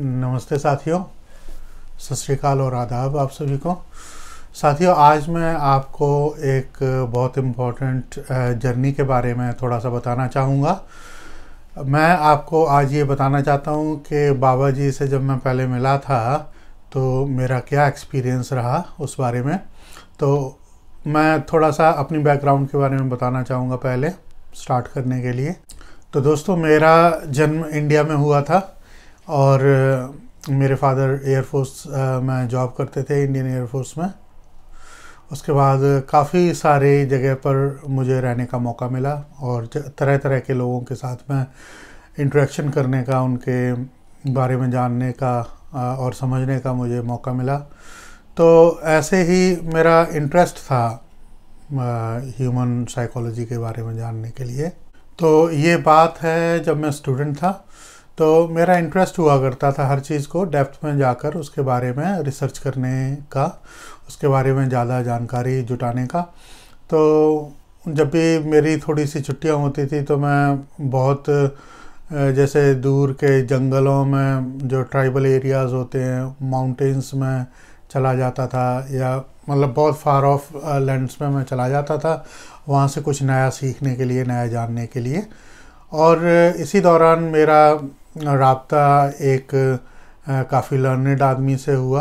नमस्ते साथियों। सत श्रीकाल और आदाब आप सभी को। साथियों, आज मैं आपको एक बहुत इम्पोर्टेंट जर्नी के बारे में थोड़ा सा बताना चाहूँगा। मैं आपको आज ये बताना चाहता हूँ कि बाबा जी से जब मैं पहले मिला था तो मेरा क्या एक्सपीरियंस रहा उस बारे में। तो मैं थोड़ा सा अपनी बैकग्राउंड के बारे में बताना चाहूँगा पहले स्टार्ट करने के लिए। तो दोस्तों, मेरा जन्म इंडिया में हुआ था। और मेरे फादर एयरफोर्स में जॉब करते थे इंडियन एयरफोर्स में। उसके बाद काफ़ी सारे जगह पर मुझे रहने का मौका मिला और तरह तरह के लोगों के साथ में इंट्रैक्शन करने का, उनके बारे में जानने का और समझने का मुझे मौका मिला। तो ऐसे ही मेरा इंटरेस्ट था ह्यूमन साइकोलॉजी के बारे में जानने के लिए। तो ये बात है जब मैं स्टूडेंट था तो मेरा इंटरेस्ट हुआ करता था हर चीज़ को डेप्थ में जाकर उसके बारे में रिसर्च करने का, उसके बारे में ज़्यादा जानकारी जुटाने का। तो जब भी मेरी थोड़ी सी छुट्टियाँ होती थी तो मैं बहुत जैसे दूर के जंगलों में जो ट्राइबल एरियाज़ होते हैं माउंटेन्स में चला जाता था या मतलब बहुत फार ऑफ़ लैंड्स में मैं चला जाता था, वहाँ से कुछ नया सीखने के लिए, नया जानने के लिए। और इसी दौरान मेरा रबता एक काफ़ी लर्नड आदमी से हुआ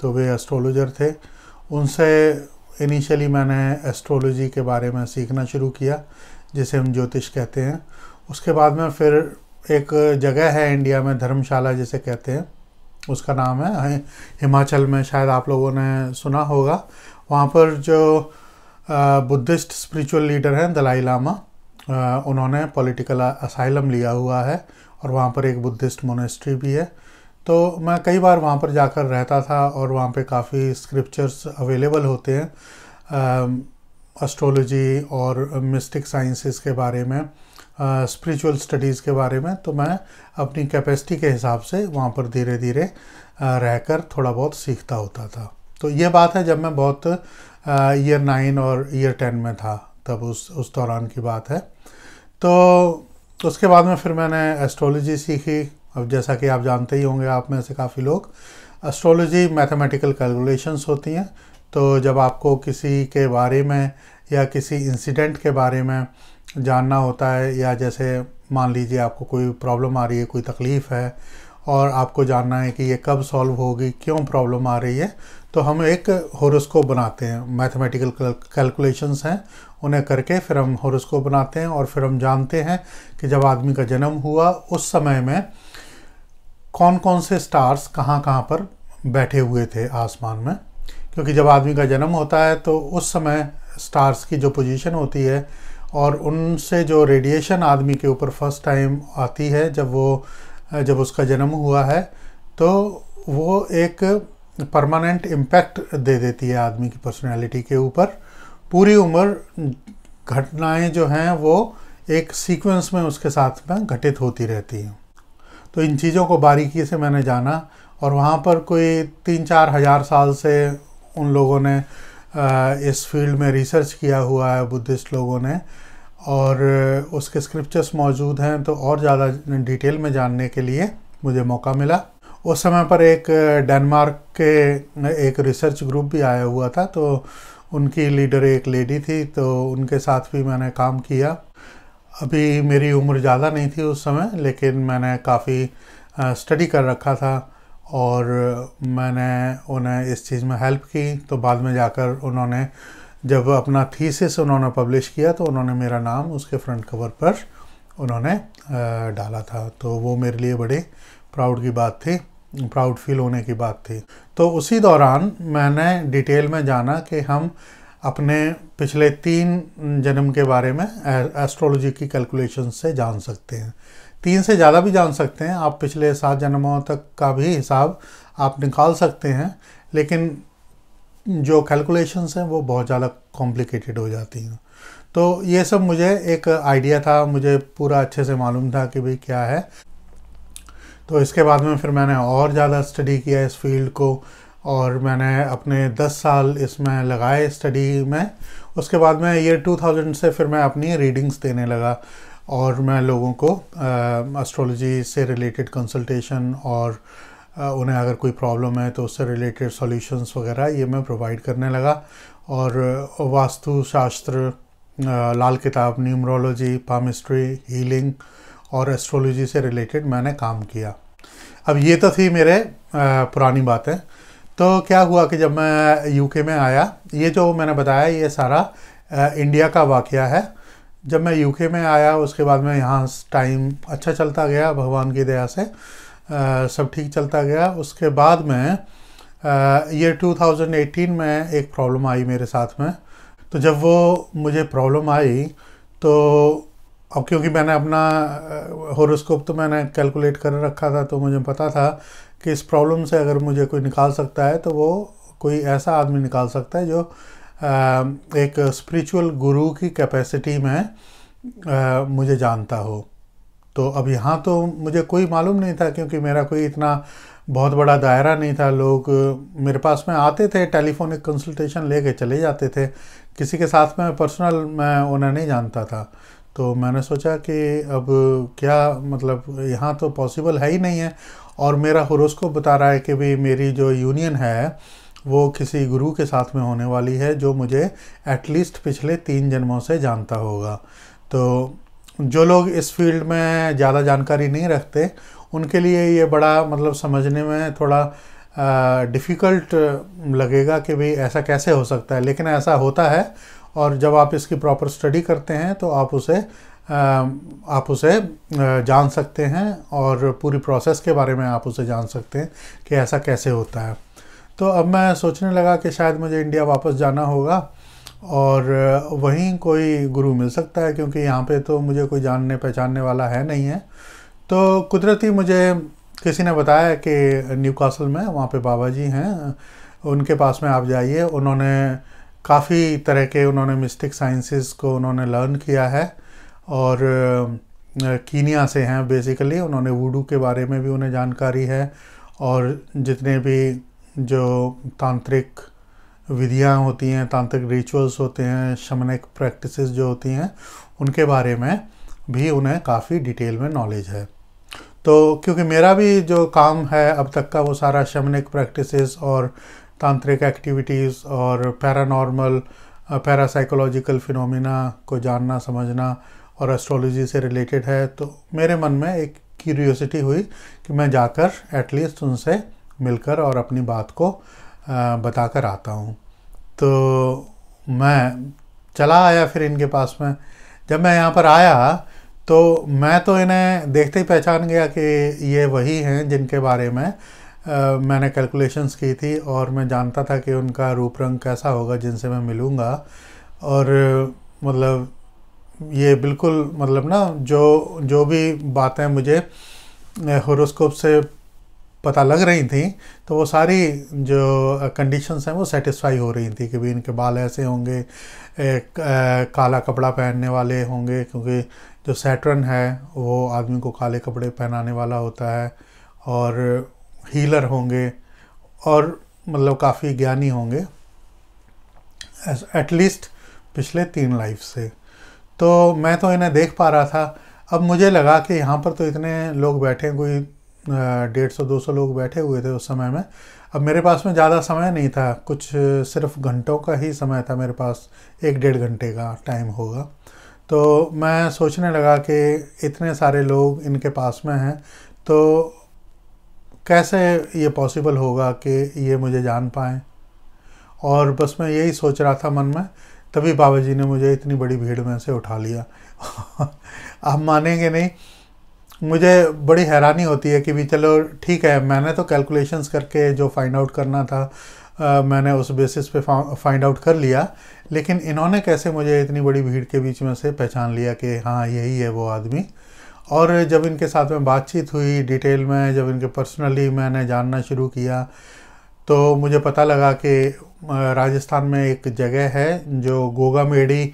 तो वे एस्ट्रोलॉजर थे। उनसे इनिशियली मैंने एस्ट्रोलॉजी के बारे में सीखना शुरू किया, जिसे हम ज्योतिष कहते हैं। उसके बाद में फिर एक जगह है इंडिया में, धर्मशाला जिसे कहते हैं। उसका नाम है हिमाचल में, शायद आप लोगों ने सुना होगा। वहाँ पर जो बुद्धिस्ट स्पिरिचुअल लीडर हैं, दलाई लामा उन्होंने पॉलिटिकल असाइलम लिया हुआ है और वहाँ पर एक बुद्धिस्ट मोनेस्ट्री भी है। तो मैं कई बार वहाँ पर जाकर रहता था और वहाँ पे काफ़ी स्क्रिप्चर्स अवेलेबल होते हैं। एस्ट्रोलॉजी और मिस्टिक साइंसेस के बारे में स्पिरिचुअल स्टडीज़ के बारे में तो मैं अपनी कैपेसिटी के हिसाब से वहाँ पर धीरे धीरे रहकर थोड़ा बहुत सीखता होता था। तो ये बात है जब मैं बहुत ईयर नाइन और ईयर टेन में था, तब उस उस दौरान की बात है। तो उसके बाद में फिर मैंने एस्ट्रोलॉजी सीखी। अब जैसा कि आप जानते ही होंगे, आप में से काफ़ी लोग एस्ट्रोलॉजी मैथमेटिकल कैलकुलेशंस होती हैं। तो जब आपको किसी के बारे में या किसी इंसिडेंट के बारे में जानना होता है, या जैसे मान लीजिए आपको कोई प्रॉब्लम आ रही है, कोई तकलीफ़ है, और आपको जानना है कि ये कब सॉल्व होगी, क्यों प्रॉब्लम आ रही है तो हम एक होरोस्कोप बनाते हैं। मैथमेटिकल कैलकुलेशंस हैं। उन्हें करके फिर हम होरोस्कोप बनाते हैं और फिर हम जानते हैं कि जब आदमी का जन्म हुआ, उस समय में कौन कौन से स्टार्स कहाँ कहाँ पर बैठे हुए थे आसमान में? क्योंकि जब आदमी का जन्म होता है तो उस समय स्टार्स की जो पोजीशन होती है और उनसे जो रेडिएशन आदमी के ऊपर फ़र्स्ट टाइम आती है, जब वो, जब उसका जन्म हुआ है तो वो एक परमानेंट इम्पैक्ट दे देती है आदमी की पर्सनैलिटी के ऊपर। पूरी उम्र घटनाएँ जो हैं वो एक सीक्वेंस में उसके साथ में घटित होती रहती हैं। तो इन चीज़ों को बारीकी से मैंने जाना और वहाँ पर कोई तीन चार हज़ार साल से उन लोगों ने इस फ़ील्ड में रिसर्च किया हुआ है बुद्धिस्ट लोगों ने और उसके स्क्रिप्चर्स मौजूद हैं तो और ज़्यादा डिटेल में जानने के लिए मुझे मौका मिला। उस समय पर एक डेनमार्क के एक रिसर्च ग्रुप भी आया हुआ था तो उनकी लीडर एक लेडी थी तो उनके साथ भी मैंने काम किया। अभी मेरी उम्र ज़्यादा नहीं थी उस समय, लेकिन मैंने काफ़ी स्टडी कर रखा था और मैंने उन्हें इस चीज़ में हेल्प की। तो बाद में जाकर उन्होंने, जब अपना थीसिस उन्होंने पब्लिश किया तो उन्होंने मेरा नाम उसके फ्रंट कवर पर उन्होंने डाला था। तो वो मेरे लिए बड़े प्राउड की बात थी। प्राउड फील होने की बात थी। तो उसी दौरान मैंने डिटेल में जाना कि हम अपने पिछले तीन जन्म के बारे में एस्ट्रोलॉजी की कैलकुलेशन से जान सकते हैं। तीन से ज़्यादा भी जान सकते हैं। आप पिछले सात जन्मों तक का भी हिसाब आप निकाल सकते हैं, लेकिन जो कैलकुलेशंस हैं वो बहुत ज़्यादा कॉम्प्लिकेटेड हो जाती हैं। तो ये सब मुझे एक आइडिया था। मुझे पूरा अच्छे से मालूम था कि भाई क्या है। तो इसके बाद में फिर मैंने और ज़्यादा स्टडी किया इस फ़ील्ड को और मैंने अपने 10 साल इसमें लगाए स्टडी में। उसके बाद में ईयर 2000 से फिर मैं अपनी रीडिंग्स देने लगा और मैं लोगों को एस्ट्रोलॉजी से रिलेटेड कंसल्टेशन और आ, उन्हें अगर कोई प्रॉब्लम है तो उससे रिलेटेड सॉल्यूशंस वगैरह ये मैं प्रोवाइड करने लगा और vastu shastra Lal Kitab numerology palmistry healing और एस्ट्रोलॉजी से रिलेटेड मैंने काम किया। अब ये तो थी मेरे पुरानी बातें। तो क्या हुआ कि जब मैं यूके में आया ये जो मैंने बताया ये सारा इंडिया का वाक़ है। जब मैं यूके में आया उसके बाद में यहाँ टाइम अच्छा चलता गया भगवान की दया से आ, सब ठीक चलता गया। उसके बाद में ये 2018 में एक प्रॉब्लम आई मेरे साथ में। तो जब वो मुझे प्रॉब्लम आई तो अब क्योंकि मैंने अपना होरोस्कोप तो मैंने कैलकुलेट कर रखा था तो मुझे पता था कि इस प्रॉब्लम से अगर मुझे कोई निकाल सकता है तो वो कोई ऐसा आदमी निकाल सकता है जो एक स्पिरिचुअल गुरु की कैपेसिटी में मुझे जानता हो। तो अब यहाँ तो मुझे कोई मालूम नहीं था, क्योंकि मेरा कोई इतना बहुत बड़ा दायरा नहीं था। लोग मेरे पास में आते थे टेलीफोनिक कंसल्टेशन लेके चले जाते थे। किसी के साथ में पर्सनल मैं उन्हें नहीं जानता था। तो मैंने सोचा कि अब क्या मतलब यहाँ तो पॉसिबल है ही नहीं है। और मेरा होरोस्कोप बता रहा है कि भाई मेरी जो यूनियन है, वो किसी गुरु के साथ में होने वाली है, जो मुझे एटलीस्ट पिछले तीन जन्मों से जानता होगा। तो जो लोग इस फ़ील्ड में ज़्यादा जानकारी नहीं रखते, उनके लिए ये बड़ा मतलब समझने में थोड़ा डिफ़िकल्ट लगेगा कि भाई ऐसा कैसे हो सकता है। लेकिन ऐसा होता है और जब आप इसकी प्रॉपर स्टडी करते हैं तो आप उसे आप उसे जान सकते हैं और पूरी प्रोसेस के बारे में आप उसे जान सकते हैं कि ऐसा कैसे होता है। तो अब मैं सोचने लगा कि शायद मुझे इंडिया वापस जाना होगा और वहीं कोई गुरु मिल सकता है, क्योंकि यहाँ पे तो मुझे कोई जानने पहचानने वाला है नहीं है। तो कुदरती मुझे किसी ने बताया कि न्यू कासल में वहाँ पे बाबा जी हैं, उनके पास में आप जाइए। उन्होंने काफ़ी तरह के उन्होंने मिस्टिक साइंसेस को उन्होंने लर्न किया है और कीनिया से हैं बेसिकली उन्होंने वूडू के बारे में भी उन्हें जानकारी है और जितने भी जो तांत्रिक विधियाँ होती हैं, तांत्रिक रिचुअल्स होते हैं शमनिक प्रैक्टिसेस जो होती हैं, उनके बारे में भी उन्हें काफ़ी डिटेल में नॉलेज है। तो क्योंकि मेरा भी जो काम है अब तक का वो सारा शमनिक प्रैक्टिसेस और तांत्रिक एक्टिविटीज़ और पैरानॉर्मल पैरासाइकोलॉजिकल फिनोमिना को जानना, समझना और एस्ट्रोलॉजी से रिलेटेड है तो मेरे मन में एक क्यूरियोसिटी हुई कि मैं जाकर एटलीस्ट उनसे मिलकर और अपनी बात को बताकर आता हूँ। तो मैं चला आया फिर इनके पास में। जब मैं यहाँ पर आया तो मैं तो इन्हें देखते ही पहचान गया कि ये वही हैं जिनके बारे में मैंने कैलकुलेशंस की थी और मैं जानता था कि उनका रूप रंग कैसा होगा, जिनसे मैं मिलूँगा। और मतलब ये बिल्कुल मतलब ना, जो जो भी बातें मुझे होरोस्कोप से पता लग रही थी तो वो सारी जो कंडीशंस हैं वो सेटिस्फाई हो रही थी कि भाई इनके बाल ऐसे होंगे काला कपड़ा पहनने वाले होंगे, क्योंकि जो सैटर्न है, वो आदमी को काले कपड़े पहनाने वाला होता है। और हीलर होंगे और मतलब काफ़ी ज्ञानी होंगे एटलीस्ट पिछले तीन लाइफ से। तो मैं तो इन्हें देख पा रहा था। अब मुझे लगा कि यहाँ पर तो इतने लोग बैठे, कोई डेढ़ सौ, दो सौ लोग बैठे हुए थे उस समय में। अब मेरे पास में ज़्यादा समय नहीं था, कुछ सिर्फ़ घंटों का ही समय था मेरे पास, एक डेढ़ घंटे का टाइम होगा। तो मैं सोचने लगा कि इतने सारे लोग इनके पास में हैं तो कैसे ये पॉसिबल होगा कि ये मुझे जान पाएँ? और बस मैं यही सोच रहा था मन में तभी बाबा जी ने मुझे इतनी बड़ी भीड़ में से उठा लिया। आप मानेंगे नहीं मुझे बड़ी हैरानी होती है कि भी चलो ठीक है मैंने तो कैलकुलेशंस करके जो फाइंड आउट करना था आ, मैंने उस बेसिस पे फाइंड आउट कर लिया लेकिन इन्होंने कैसे मुझे इतनी बड़ी भीड़ के बीच में से पहचान लिया कि हाँ यही है वो आदमी? और जब इनके साथ में बातचीत हुई डिटेल में, जब इनके पर्सनली मैंने जानना शुरू किया तो मुझे पता लगा कि राजस्थान में एक जगह है जो गोगा मेडी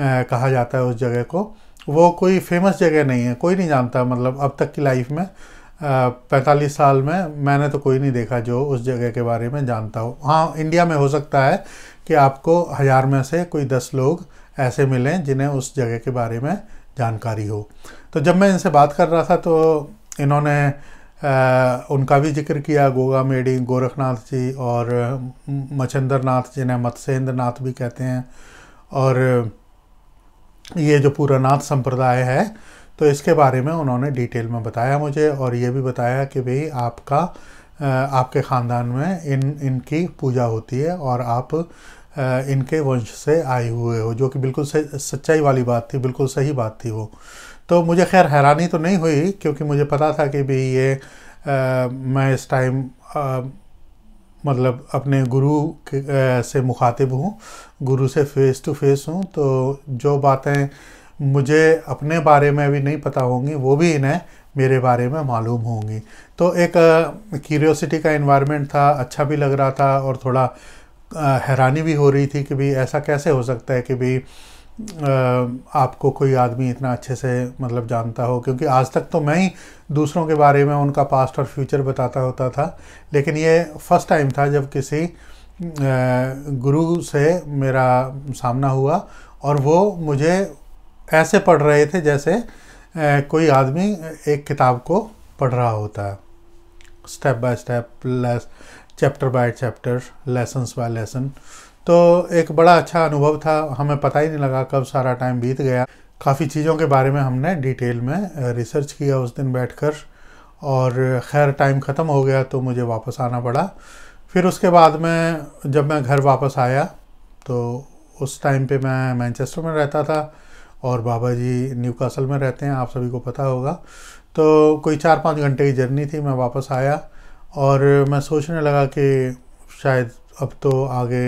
कहा जाता है उस जगह को। वो कोई फ़ेमस जगह नहीं है, कोई नहीं जानता मतलब अब तक की लाइफ में। पैंतालीस साल में मैंने तो कोई नहीं देखा जो उस जगह के बारे में जानता हो। हाँ इंडिया में हो सकता है कि आपको हज़ार में से कोई दस लोग ऐसे मिलें जिन्हें उस जगह के बारे में जानकारी हो। तो जब मैं इनसे बात कर रहा था तो इन्होंने आ, उनका भी ज़िक्र किया गोगा मेडी गोरखनाथ जी और मचंद्र नाथ जिन्हें मत्स्येंद्र नाथ भी कहते हैं। और ये जो पूरा नाथ संप्रदाय है तो इसके बारे में उन्होंने डिटेल में बताया मुझे और ये भी बताया कि भाई आपका आपके ख़ानदान में इन इनकी पूजा होती है और आप इनके वंश से आए हुए हो जो कि बिल्कुल सच्चाई वाली बात थी बिल्कुल सही बात थी वो। तो मुझे खैर हैरानी तो नहीं हुई क्योंकि मुझे पता था कि भाई ये आ, मैं इस टाइम मतलब अपने गुरु के, आ, से मुखातिब हूँ गुरु से फेस टू फेस हूँ तो जो बातें मुझे अपने बारे में भी नहीं पता होंगी वो भी इन्हें मेरे बारे में मालूम होंगी। तो एक क्यूरियोसिटी का इन्वायरमेंट था अच्छा भी लग रहा था और थोड़ा हैरानी भी हो रही थी कि भाई ऐसा कैसे हो सकता है कि भाई आपको कोई आदमी इतना अच्छे से मतलब जानता हो? क्योंकि आज तक तो मैं ही दूसरों के बारे में उनका पास्ट और फ्यूचर बताता होता था, लेकिन ये फ़र्स्ट टाइम था जब किसी गुरु से मेरा सामना हुआ और वो मुझे ऐसे पढ़ रहे थे जैसे कोई आदमी एक किताब को पढ़ रहा होता। है step by step less chapter by chapter lessons by lesson तो एक बड़ा अच्छा अनुभव था। हमें पता ही नहीं लगा कब सारा टाइम बीत गया। काफ़ी चीज़ों के बारे में हमने डिटेल में रिसर्च किया उस दिन बैठकर। और खैर टाइम ख़त्म हो गया तो मुझे वापस आना पड़ा। फिर उसके बाद में जब मैं घर वापस आया तो उस टाइम पे मैं मैनचेस्टर में रहता था और बाबा जी न्यू कासल में रहते हैं, आप सभी को पता होगा। तो कोई चार पाँच घंटे की जर्नी थी, मैं वापस आया। और मैं सोचने लगा कि शायद अब तो आगे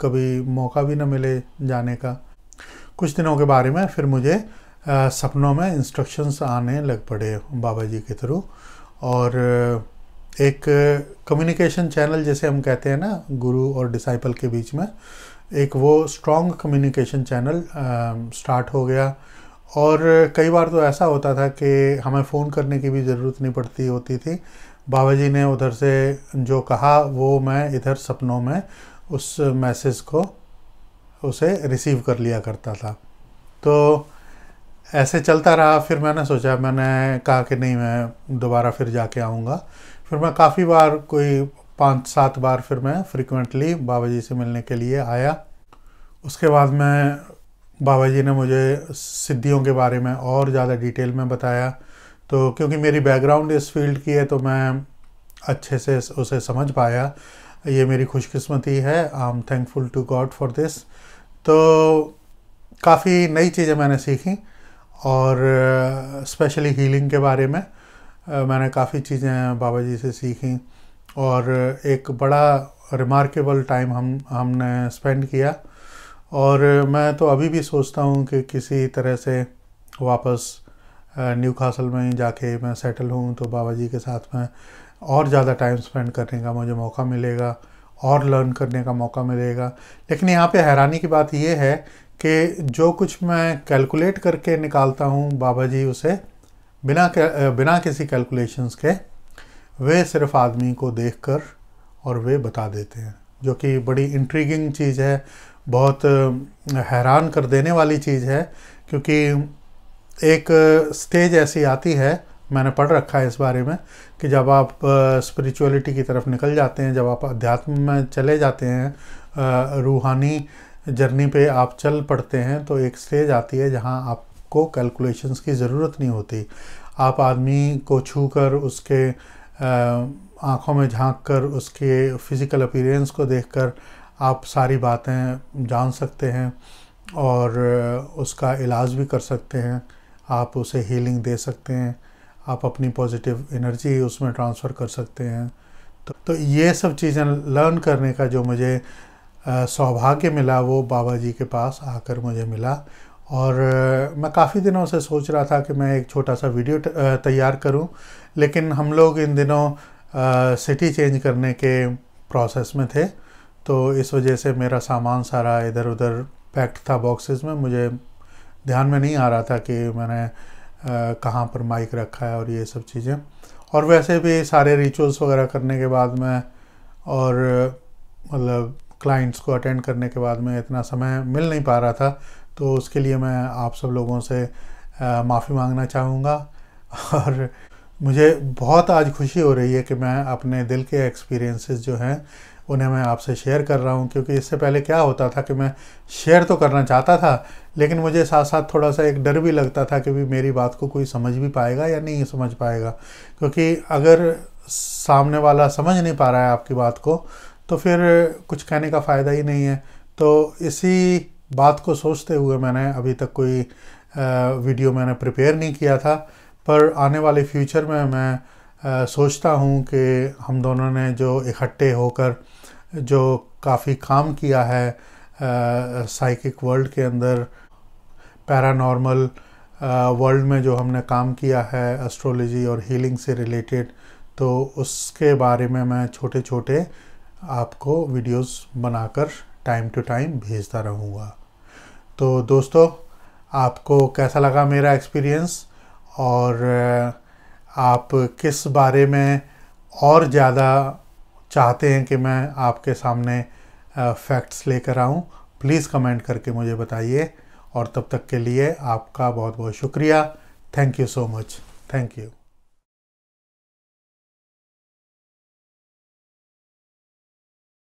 कभी मौका भी ना मिले जाने का। कुछ दिनों के बारे में फिर मुझे आ, सपनों में इंस्ट्रक्शंस आने लग पड़े बाबा जी के थ्रू और एक कम्युनिकेशन चैनल जैसे हम कहते हैं ना गुरु और डिसाइपल के बीच में एक वो स्ट्रॉन्ग कम्युनिकेशन चैनल स्टार्ट हो गया। और कई बार तो ऐसा होता था कि हमें फ़ोन करने की भी ज़रूरत नहीं पड़ती होती थी। बाबा जी ने उधर से जो कहा, वो मैं इधर सपनों में उस मैसेज को उसे रिसीव कर लिया करता था। तो ऐसे चलता रहा। फिर मैंने सोचा, मैंने कहा कि नहीं, मैं दोबारा फिर जाके आऊँगा। फिर मैं काफ़ी बार, कोई पाँच सात बार फिर मैं फ्रिक्वेंटली बाबा जी से मिलने के लिए आया। उसके बाद मैं बाबा जी ने मुझे सिद्धियों के बारे में और ज़्यादा डिटेल में बताया। तो क्योंकि मेरी बैकग्राउंड इस फ़ील्ड की है तो मैं अच्छे से उसे समझ पाया। ये मेरी खुशकिस्मती है। I am thankful to God for this तो काफ़ी नई चीज़ें मैंने सीखी, और स्पेशली हीलिंग के बारे में मैंने काफ़ी चीज़ें बाबा जी से सीखी, और एक बड़ा रिमार्केबल टाइम हम, हमने स्पेंड किया। और मैं तो अभी भी सोचता हूँ कि किसी तरह से वापस न्यू कासल में जाके मैं सेटल हूँ तो बाबा जी के साथ में और ज़्यादा टाइम स्पेंड करने का मुझे मौका मिलेगा और लर्न करने का मौका मिलेगा। लेकिन यहाँ पे हैरानी की बात यह है कि जो कुछ मैं कैलकुलेट करके निकालता हूँ बाबा जी उसे बिना बिना किसी कैलकुलेशंस के, वे सिर्फ़ आदमी को देखकर और वे बता देते हैं, जो कि बड़ी इंट्रीगिंग चीज़ है, बहुत हैरान कर देने वाली चीज़ है, क्योंकि एक स्टेज ऐसी आती है, मैंने पढ़ रखा है इस बारे में, कि जब आप स्पिरिचुअलिटी की तरफ़ निकल जाते हैं, जब आप अध्यात्म में चले जाते हैं रूहानी जर्नी पे आप चल पड़ते हैं तो एक स्टेज आती है जहाँ आपको कैलकुलेशंस की ज़रूरत नहीं होती। आप आदमी को छू कर उसके आँखों में झाँक कर उसके फ़िज़िकल अपीरेंस को देख कर आप सारी बातें जान सकते हैं और उसका इलाज भी कर सकते हैं। आप उसे हीलिंग दे सकते हैं आप अपनी पॉजिटिव एनर्जी उसमें ट्रांसफ़र कर सकते हैं। तो, तो ये सब चीज़ें लर्न करने का जो मुझे सौभाग्य मिला वो बाबा जी के पास आकर मुझे मिला। और मैं काफ़ी दिनों से सोच रहा था कि मैं एक छोटा सा वीडियो तैयार करूँ लेकिन हम लोग इन दिनों सिटी चेंज करने के प्रोसेस में थे। तो इस वजह से मेरा सामान सारा इधर उधर पैक्ड था बॉक्सेस में मुझे ध्यान में नहीं आ रहा था कि मैंने कहाँ पर माइक रखा है और ये सब चीज़ें। और वैसे भी सारे रिचुअल्स वगैरह करने के बाद में और मतलब क्लाइंट्स को अटेंड करने के बाद में इतना समय मिल नहीं पा रहा था तो उसके लिए मैं आप सब लोगों से माफ़ी मांगना चाहूँगा। और मुझे बहुत आज खुशी हो रही है कि मैं अपने दिल के एक्सपीरियंसेस जो हैं उन्हें मैं आपसे शेयर कर रहा हूँ, क्योंकि इससे पहले क्या होता था कि मैं शेयर तो करना चाहता था, लेकिन मुझे साथ साथ थोड़ा सा एक डर भी लगता था कि भी मेरी बात को कोई समझ भी पाएगा या नहीं समझ पाएगा। क्योंकि अगर सामने वाला समझ नहीं पा रहा है आपकी बात को तो फिर कुछ कहने का फ़ायदा ही नहीं है। तो इसी बात को सोचते हुए मैंने अभी तक कोई वीडियो मैंने प्रिपेयर नहीं किया था, पर आने वाले फ्यूचर में मैं सोचता हूँ कि हम दोनों ने जो इकट्ठे होकर जो काफ़ी काम किया है साइकिक वर्ल्ड के अंदर पैरानॉर्मल वर्ल्ड में जो हमने काम किया है एस्ट्रोलॉजी और हीलिंग से रिलेटेड तो उसके बारे में मैं छोटे छोटे आपको वीडियोस बनाकर टाइम टू टाइम भेजता रहूँगा। तो दोस्तों, आपको कैसा लगा मेरा एक्सपीरियंस और आप किस बारे में और ज़्यादा चाहते हैं कि मैं आपके सामने फैक्ट्स लेकर आऊँ प्लीज़ कमेंट करके मुझे बताइए। और तब तक के लिए आपका बहुत बहुत शुक्रिया। Thank you so much thank you